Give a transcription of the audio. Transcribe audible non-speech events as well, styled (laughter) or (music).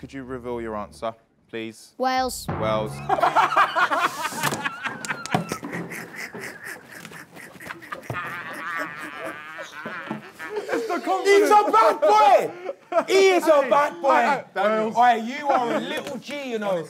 Could you reveal your answer, please? Wales. Wales. (laughs) He's a bad boy. He is a bad boy. Oi, you are a little G, you know.